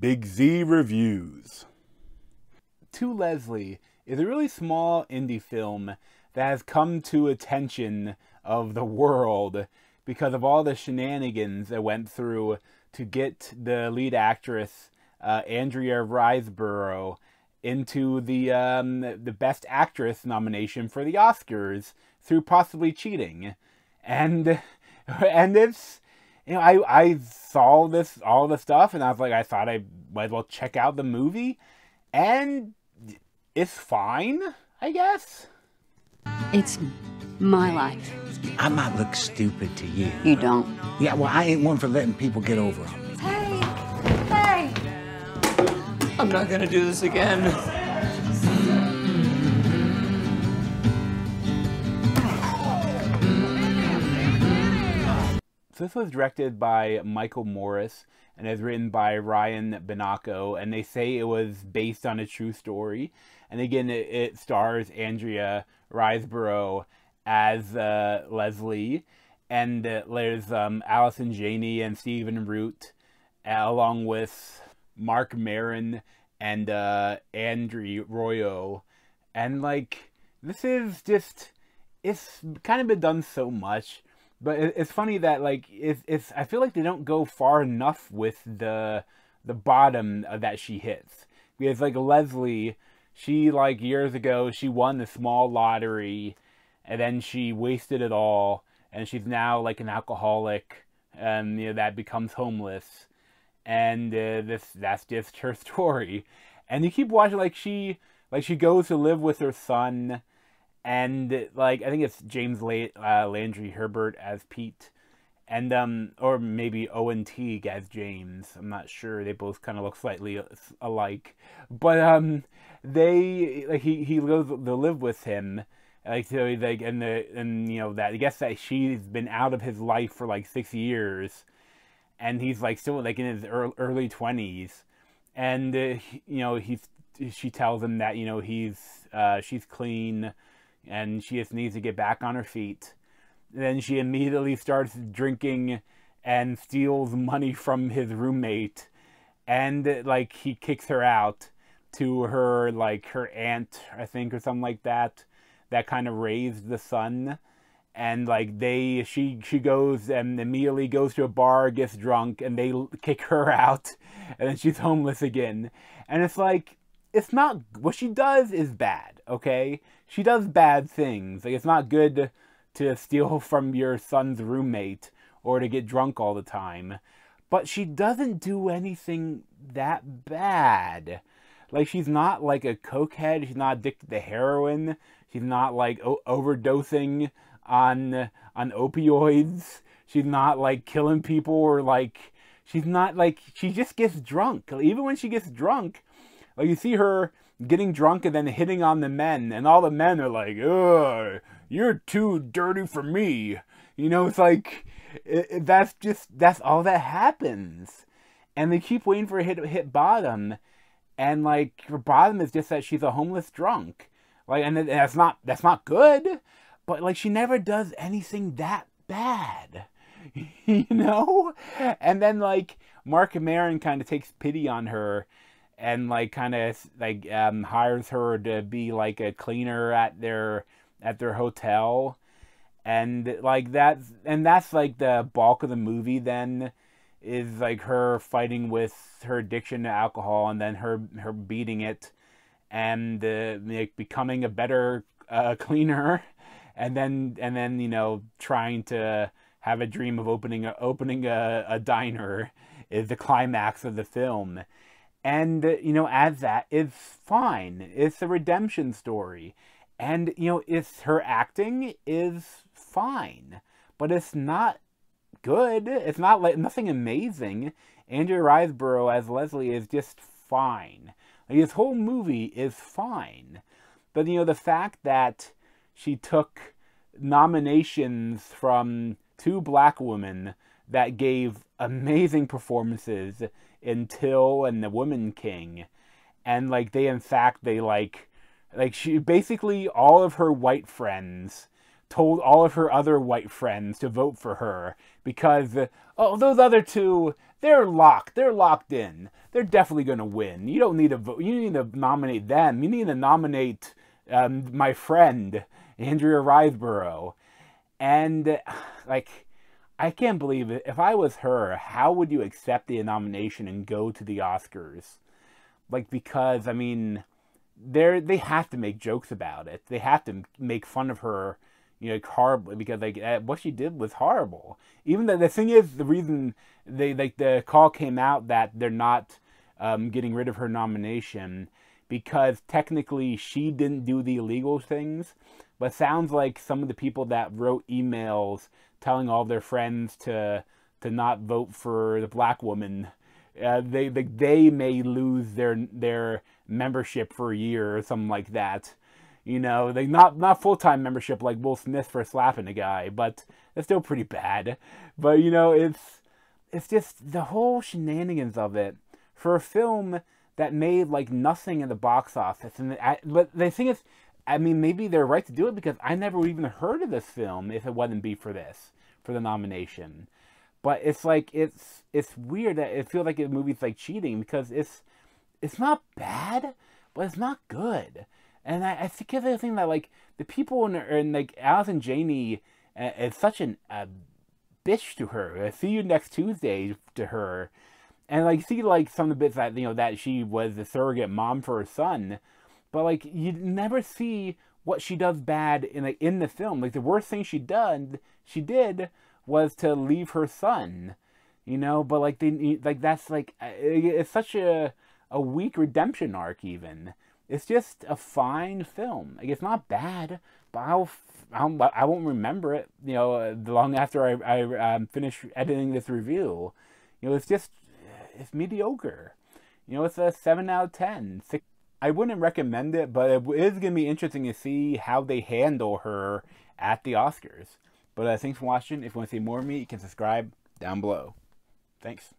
Big Z Reviews. To Leslie is a really small indie film that has come to attention of the world because of all the shenanigans that went through to get the lead actress uh, Andrea Riseborough into the um, the Best Actress nomination for the Oscars through possibly cheating, and and it's you know I I saw this all the stuff and I was like I thought I might as well check out the movie, and it's fine I guess. It's my life. I might look stupid to you. You don't. Yeah, well, I ain't one for letting people get over on me. Hey! Hey! I'm not gonna do this again. This was directed by Michael Morris and is written by Ryan Binaco, and they say it was based on a true story. And again, it, it stars Andrea Riseborough as uh, Leslie, and uh, there's um, Allison Janney and Stephen Root, uh, along with Marc Maron and uh, Andre Royo, and like this is just it's kind of been done so much but it's funny that like it's, it's I feel like they don't go far enough with the the bottom that she hits. Because like Leslie, she like years ago she won the small lottery, and then she wasted it all, and she's now like an alcoholic, and you know that becomes homeless, and uh, this that's just her story, and you keep watching like she like she goes to live with her son and like I think it's James La- uh, Landry Herbert as Pete, and um or maybe Owen Teague as James. I'm not sure. They both kind of look slightly alike, but um they like he he goes to live with him. Like so, like and the and you know that I guess that she's been out of his life for like six years, and he's like still like in his early twenties, and uh, you know he's she tells him that you know he's uh, she's clean and she just needs to get back on her feet. Then she immediately starts drinking and steals money from his roommate, and like he kicks her out to her like her aunt, I think, or something like that, that kind of raised the son. And like they, she she goes and immediately goes to a bar, gets drunk, and they kick her out, and then she's homeless again. And it's like it's not what she does is bad, okay? She does bad things. Like it's not good to steal from your son's roommate or to get drunk all the time. But she doesn't do anything that bad. Like she's not like a cokehead, she's not addicted to heroin, she's not like overdosing on on opioids. She's not like killing people or like she's not like she just gets drunk. Even when she gets drunk, like you see her getting drunk and then hitting on the men, and all the men are like, "Ugh, you're too dirty for me." You know, it's like it, it, that's just that's all that happens, and they keep waiting for her hit hit bottom, and like her bottom is just that she's a homeless drunk, like, and that's not that's not good, but like she never does anything that bad. you know? And then like Marc Maron kind of takes pity on her and like kind of like um, hires her to be like a cleaner at their at their hotel. And like that's and that's like the bulk of the movie then is like her fighting with her addiction to alcohol and then her her beating it and uh, like becoming a better uh, cleaner and then and then you know trying to have a dream of opening a, opening a, a diner is the climax of the film and you know as that is fine it's a redemption story. And you know it's her acting is fine but it's not good. It's not like nothing amazing. Andrea riseborough as leslie is just fine. Like this whole movie is fine. But you know the fact that she took nominations from two black women that gave amazing performances in Till and the Woman King, and like they in fact they like like she basically all of her white friends told all of her other white friends to vote for her because oh those other two they're locked they're locked in. They're definitely going to win. You don't need to vote you need to nominate them. You need to nominate um, my friend andrea riseborough. And like i can't believe it. If i was her how would you accept the nomination and go to the oscars? Like because i mean they're they have to make jokes about it. They have to make fun of her you know, horribly because like what she did was horrible. Even the the thing is, the reason they like the call came out that they're not um, getting rid of her nomination because technically she didn't do the illegal things, but sounds like some of the people that wrote emails telling all their friends to to not vote for the black woman. Uh, they, they they may lose their their membership for a year or something like that you know, they not not full time membership like Will Smith for slapping a guy, but it's still pretty bad. But you know, it's it's just the whole shenanigans of it for a film that made like nothing in the box office. And I, but the thing is, I mean, maybe they're right to do it because I never even heard of this film if it wouldn't be for this for the nomination. But it's like it's it's weird that it feels like a movie's like cheating because it's it's not bad, but it's not good. And I, I think the thing that like the people in, like Allison Janney uh, is such an uh, bitch to her. I see you next Tuesday to her, and like see like some of the bits that you know that she was the surrogate mom for her son, but like you never see what she does bad in like in the film. Like the worst thing she done she did was to leave her son, you know. But like they like that's like uh, it's such a a weak redemption arc even it's just a fine film. Like it's not bad, but I'll, I'll I won't remember it. You know, uh, long after I I um, finish editing this review. You know, it's just it's mediocre. You know, it's a seven out of ten. Six, I wouldn't recommend it, but it is gonna be interesting to see how they handle her at the Oscars. But uh, thanks for watching. If you want to see more of me, you can subscribe down below. Thanks.